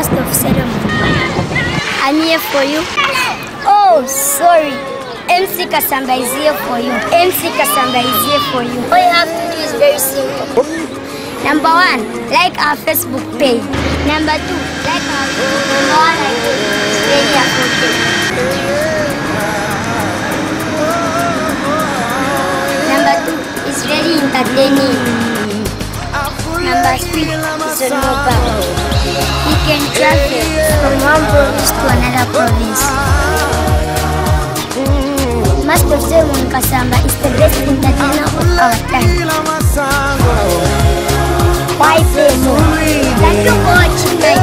ceremony. I'm here for you. Oh, sorry. MC Kasamba is here for you. MC Kasamba is here for you. All you have to do is very simple. Number one, like our Facebook page. Number two, like our Number one, I think it's very affordable. Number two, it's very entertaining. Number three, it's on mobile. Can travel from one province to another province. Master Simon Kasamba is the best entertainer of our time. Why play? Thank you for watching.